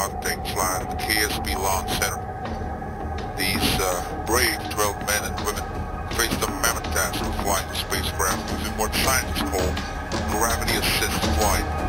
Architect fly to the KSB Lawn Center. These uh, brave 12 men and women faced a mammoth task of flying the spacecraft using what scientists call gravity-assist flight.